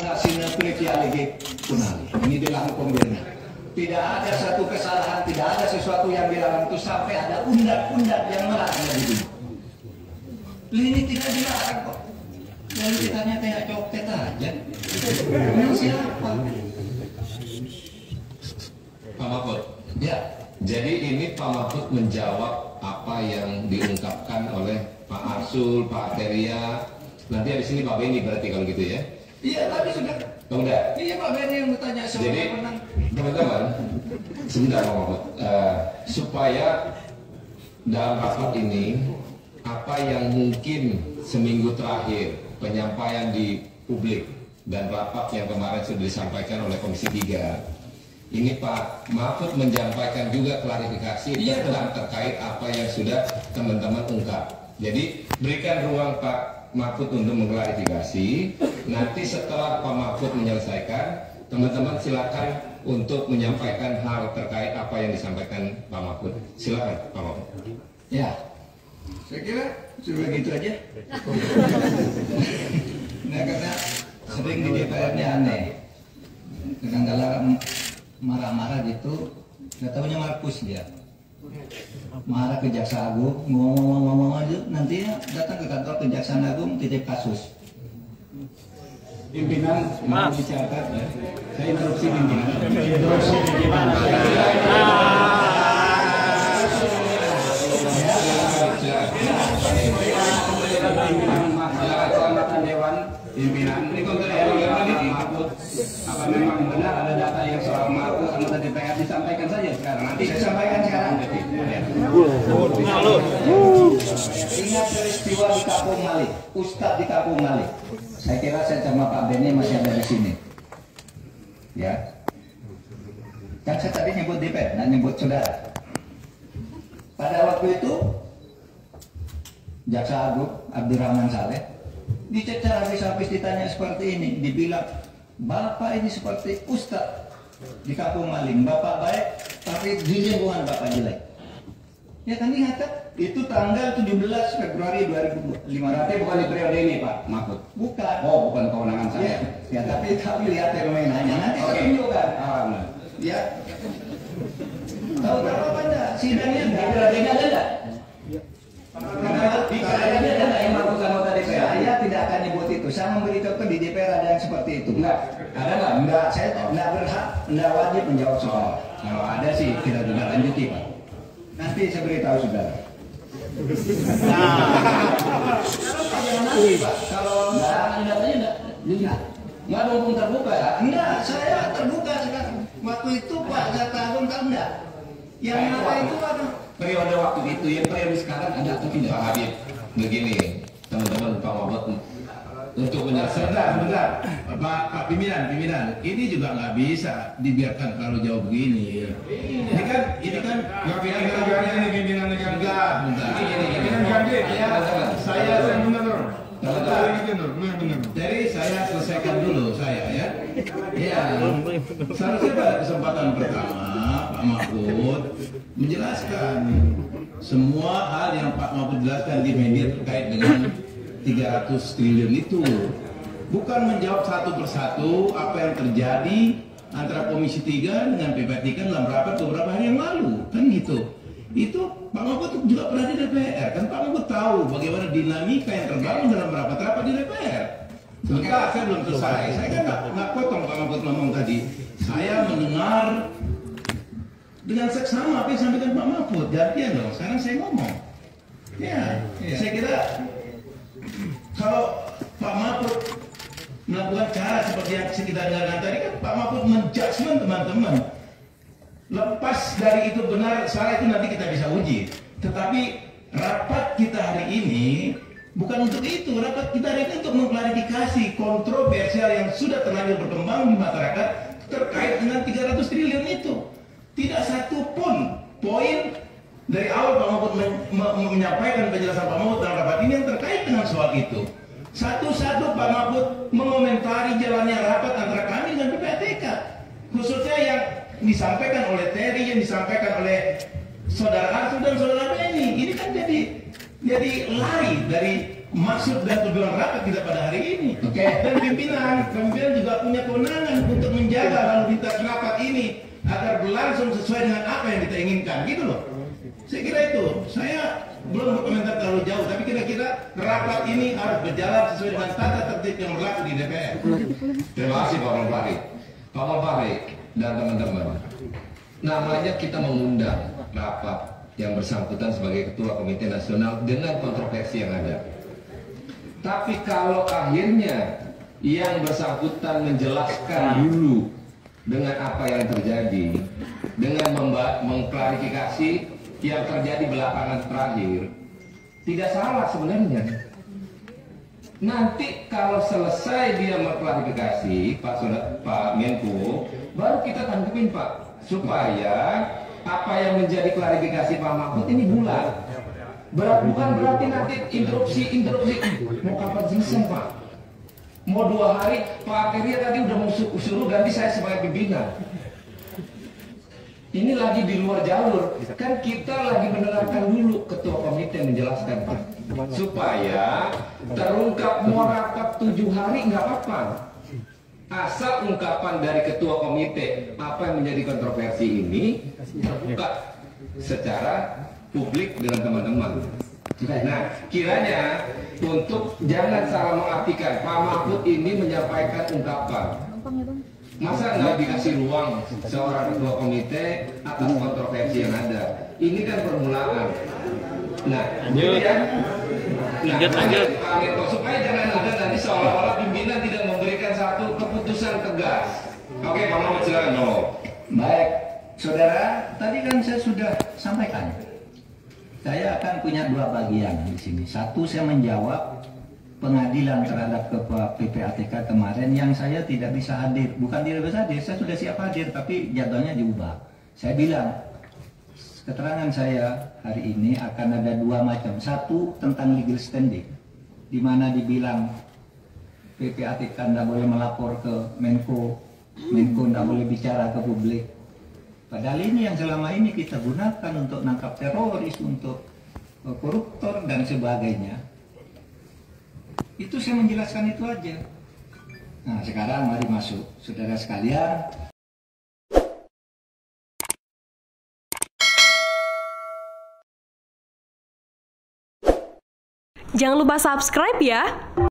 Nasina Pritialigi Kunali. Ini bilang pembina. Tidak ada satu kesalahan, tidak ada sesuatu yang dilarang itu sampai ada undang-undang yang melarang itu. Ini tidak dilarang kok. Lalu ditanya kayak copet aja. Ini siapa? Pak Mahfud, Ya, jadi ini Pak Mahfud menjawab apa yang diungkapkan oleh Pak Arsul, Pak Teria, nanti habis ini Pak Beni berarti kalau gitu ya? Iya tadi sudah. Oh, udah. Iya Pak Benny yang bertanya soal Jadi menang. teman-teman, sebentar Pak Eh, supaya dalam rapat ini apa yang mungkin seminggu terakhir penyampaian di publik dan rapat yang kemarin sudah disampaikan oleh Komisi 3 ini Pak Mahfud menyampaikan juga klarifikasi Iya, tentang terkait apa yang sudah teman-teman ungkap. Jadi berikan ruang Pak Mahfud untuk mengklarifikasi. Nanti setelah Pak Mahfud menyelesaikan, teman-teman silakan untuk menyampaikan hal terkait apa yang disampaikan Pak Mahfud. Silakan Pak Mahfud. Ya, saya kira sudah gitu aja. nah karena sering di DPR-nya aneh. Kadang-kadang marah-marah gitu, nggak tahunya Markus dia. Marah ke Jaksa Agung, ngomong-ngomong aja, nanti datang ke kantor Kejaksaan Agung titip kasus. Pimpinan mau dicatat ya. Saya interupsi pimpinan. Interupsi pimpinan keselamatan Dewan Pimpinan ini konten ya, ini Mahfud. Apa memang benar ada data yang soal Markus anggota DPR disampaikan saja sekarang. Nanti Saya sampaikan sekarang. Ya. Peristiwa di Kapung Malik, Ustadz di Kapung Malik. Saya kira saya sama Pak Beni masih ada di sini. Ya. Kan saya tadi nyebut DPR, dan nyebut saudara. Pada waktu itu, Jaksa Agung Abdurrahman Saleh dicecar habis-habis ditanya seperti ini, dibilang Bapak ini seperti Ustadz di Kapung Maling, Bapak baik, tapi di lingkungan Bapak jelek. Ya kan ingat kan? Itu tanggal 17 Februari 2005. Berarti bukan di periode ini Pak Mahfud. Bukan. Oh, bukan kewenangan Ya, saya. ya tapi tapi lihat fenomenanya. Nanti saya tunjukkan. Ah, benar. Ya. Tahu berapa enggak? Sidangnya enggak? Di? Di periodenya ada DPR? Saya tidak akan nyebut itu. Saya memberi contoh di DPR ada yang seperti itu. Enggak. Ada enggak? Enggak, saya enggak berhak, enggak wajib menjawab soal. Kalau ada sih kita juga lanjuti Pak. Nanti saya beritahu saudara. Kalau enggak, enggak? Ada umum terbuka ya? enggak, saya terbuka sekarang. Waktu itu Pak Jaksa Agung kan enggak. Yang Pak. itu ada. Periode waktu itu, yang periode sekarang ada atau tidak? Pak Habib, begini teman-teman Pak Mahfud untuk menyelesaikan Sebentar, sebentar. Pak, Pak pimpinan, pimpinan. Ini juga nggak bisa dibiarkan kalau jauh begini. Ini kan, ini kan. Nggak bisa kita biarin ini pimpinan negara. Enggak, bentar. Gini, gini, gini. Pimpinan ganti. Saya, saya, benar benar. Jadi saya selesaikan dulu saya ya. Ya, seharusnya pada kesempatan pertama Pak Mahfud menjelaskan semua hal yang Pak Mahfud jelaskan di media terkait dengan 300 triliun itu. Bukan menjawab satu persatu apa yang terjadi antara Komisi 3 dengan PPTK dalam rapat beberapa hari yang lalu. Kan gitu. Itu Pak Mahfud juga pernah di DPR. Kan Pak Mahfud tahu bagaimana dinamika yang terbangun dalam rapat-rapat di DPR. Sebentar, saya belum selesai. Saya kan nggak potong Pak Mahfud ngomong tadi. Saya mendengar dengan seksama apa yang disampaikan Pak Mahfud. Gantian dong. Sekarang saya ngomong. Ya, saya kira kalau Pak Mahfud melakukan cara seperti yang kita dengarkan tadi kan Pak Mahfud menjudgment teman-teman. Lepas dari itu benar salah itu nanti kita bisa uji. Tetapi rapat kita hari ini bukan untuk itu. Rapat kita hari ini untuk mengklarifikasi kontroversial yang sudah terlanjur berkembang di masyarakat terkait dengan 300 triliun itu. Tidak satu pun poin dari awal Pak Mahfud men- me- me- menyampaikan penjelasan Pak Mahfud dalam rapat ini yang terkait dengan soal itu. Satu-satu Pak Mahfud mengomentari jalannya rapat antara kami dengan PPATK. Khususnya disampaikan oleh Terry, yang disampaikan oleh saudara Arsul dan saudara Benny. Ini kan jadi jadi lari dari maksud dan tujuan rapat kita pada hari ini. Oke. Dan pimpinan, pimpinan juga punya kewenangan untuk menjaga lalu lintas rapat ini agar berlangsung sesuai dengan apa yang kita inginkan, gitu loh. Saya kira itu. Saya belum berkomentar terlalu jauh, tapi kira-kira rapat ini harus berjalan sesuai dengan tata tertib yang berlaku di DPR. Terima kasih Pak Mulfari. Pak Mulfari dan teman-teman. Namanya kita mengundang rapat yang bersangkutan sebagai Ketua Komite Nasional dengan kontroversi yang ada. Tapi kalau akhirnya yang bersangkutan menjelaskan dulu dengan apa yang terjadi, dengan mengklarifikasi yang terjadi belakangan terakhir, tidak salah sebenarnya. Nanti kalau selesai dia mengklarifikasi Pak Soda- Pak Menko, baru kita tanggepin Pak supaya apa yang menjadi klarifikasi Pak Mahfud ini bulat. Berat bukan berarti nanti interupsi interupsi mau kapan selesai Pak? Mau dua hari Pak Akhirnya tadi udah mau su- suruh ganti saya sebagai pimpinan. Ini lagi di luar jalur. Kan kita lagi menerangkan dulu ketua komite menjelaskan Pak. Supaya terungkap mau rapat tujuh hari nggak apa-apa. Asal ungkapan dari ketua komite apa yang menjadi kontroversi ini terbuka secara publik dengan teman-teman. Nah, kiranya untuk jangan salah mengartikan Pak Mahfud ini menyampaikan ungkapan Masa nggak dikasih ruang seorang ketua komite atas kontroversi yang ada? Ini kan permulaan. Nah, jadi ya. Nah, Lanjut, lanjut. Supaya jangan ada nanti seolah-olah pimpinan tidak memberikan satu keputusan tegas. Oke, Pak Mahfud silakan. No. Baik, saudara, tadi kan saya sudah sampaikan. Saya akan punya dua bagian di sini. Satu, saya menjawab pengadilan terhadap ketua PPATK kemarin yang saya tidak bisa hadir. Bukan tidak bisa hadir, saya sudah siap hadir, tapi jadwalnya diubah. Saya bilang, keterangan saya hari ini akan ada dua macam. Satu, tentang legal standing, di mana dibilang PPATK tidak boleh melapor ke Menko, Menko tidak boleh bicara ke publik. Padahal ini yang selama ini kita gunakan untuk nangkap teroris, untuk eh, koruptor dan sebagainya. Itu saya menjelaskan itu aja. Nah sekarang mari masuk, saudara sekalian. Jangan lupa subscribe ya.